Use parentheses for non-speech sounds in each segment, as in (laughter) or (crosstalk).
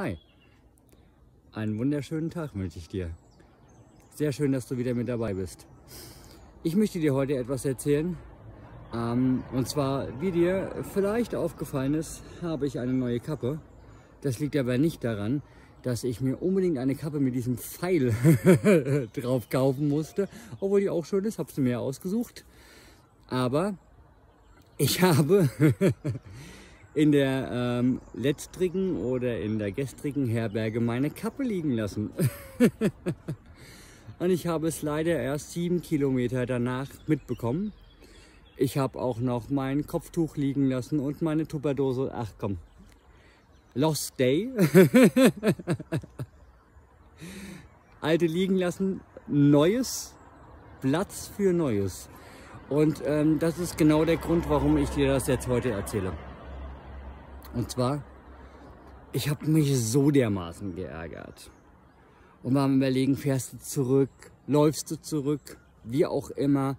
Hi. Einen wunderschönen Tag wünsche ich dir. Sehr schön, dass du wieder mit dabei bist. Ich möchte dir heute etwas erzählen. Ähm, und zwar, wie dir vielleicht aufgefallen ist, habe ich eine neue Kappe. Das liegt aber nicht daran, dass ich mir unbedingt eine Kappe mit diesem Pfeil (laughs) drauf kaufen musste. Obwohl die auch schön ist, habe sie mir ausgesucht. Aber ich (laughs) habe in der ähm, letztrigen oder in der gestrigen Herberge meine Kappe liegen lassen. (laughs) Und ich habe es leider erst sieben Kilometer danach mitbekommen. Ich habe auch noch mein Kopftuch liegen lassen und meine Tupperdose. Ach komm, Lost Day. (laughs) Alte liegen lassen, Neues, Platz für Neues. Und ähm, das ist genau der Grund, warum ich dir das jetzt heute erzähle. Und zwar, ich habe mich so dermaßen geärgert. Und war am überlegen, fährst du zurück, läufst du zurück, wie auch immer.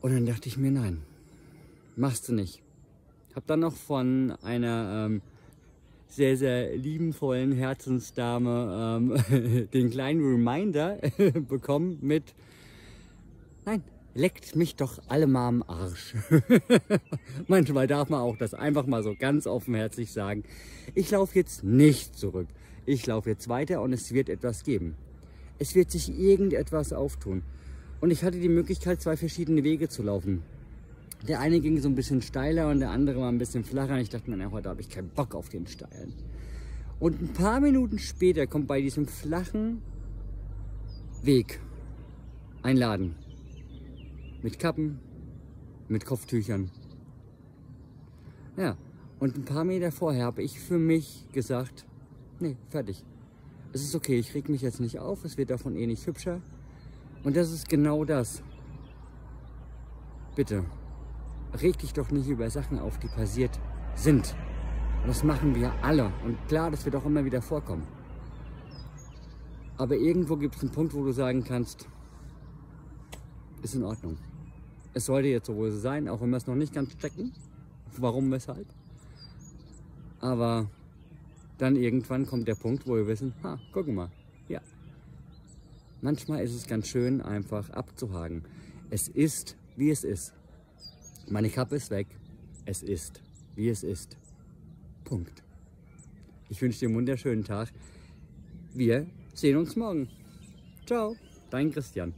Und dann dachte ich mir, nein, machst du nicht. Hab dann noch von einer ähm, sehr, sehr liebenvollen Herzensdame ähm, (laughs) den kleinen Reminder (laughs) bekommen mit, nein, leckt mich doch alle mal am Arsch. (laughs) Manchmal darf man auch das einfach mal so ganz offenherzig sagen. Ich laufe jetzt nicht zurück. Ich laufe jetzt weiter und es wird etwas geben. Es wird sich irgendetwas auftun. Und ich hatte die Möglichkeit, zwei verschiedene Wege zu laufen. Der eine ging so ein bisschen steiler und der andere war ein bisschen flacher. Und ich dachte mir, heute habe ich keinen Bock auf den steilen. Und ein paar Minuten später kommt bei diesem flachen Weg ein Laden. Mit Kappen, mit Kopftüchern. Ja, und ein paar Meter vorher habe ich für mich gesagt, nee, fertig. Es ist okay, ich reg mich jetzt nicht auf, es wird davon eh nicht hübscher. Und das ist genau das. Bitte, reg dich doch nicht über Sachen auf, die passiert sind. das machen wir alle. Und klar, das wird auch immer wieder vorkommen. Aber irgendwo gibt es einen Punkt, wo du sagen kannst, ist in Ordnung. Es sollte jetzt so wohl sein, auch wenn wir es noch nicht ganz checken. Warum, weshalb. Aber dann irgendwann kommt der Punkt, wo wir wissen, ha, gucken mal, ja. Manchmal ist es ganz schön, einfach abzuhaken. Es ist, wie es ist. Meine Kappe ist weg. Es ist, wie es ist. Punkt. Ich wünsche dir einen wunderschönen Tag. Wir sehen uns morgen. Ciao, dein Christian.